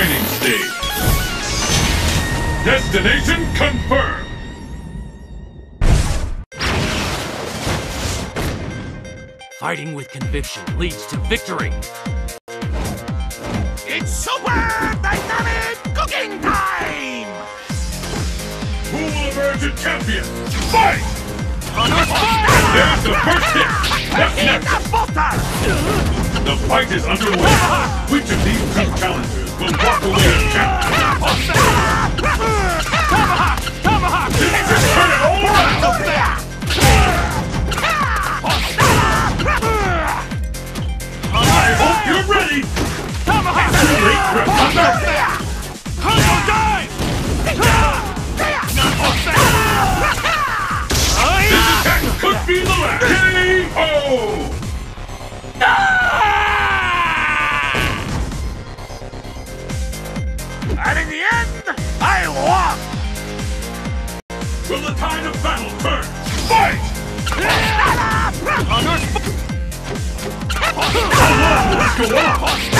training stage. Destination confirmed. Fighting with conviction leads to victory. It's super dynamic cooking time! Who will emerge a champion? Fight! There's the first hit! What's next? The fight is underway. Which of these two And in the end, I won! Will the tide of battle turn? Fight! How long will this go